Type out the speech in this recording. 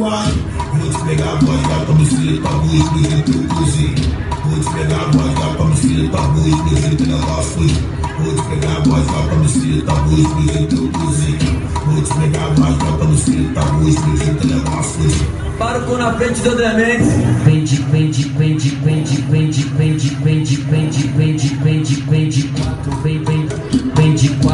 Vou te pegar a voz da camiseta, vou explodir teu cozinho. Vou te pegar a voz da camiseta, vou explodir teu negócio. Vou te pegar a voz da camiseta, vou explodir teu cozinho. Vou te pegar a voz filho, tá vou explodir teu negócio. Para o cu na frente do André Mendes. Quendi, quendi, quendi, quendi, quendi, quendi, quendi, quendi, quendi, quendi, quendi, quendi.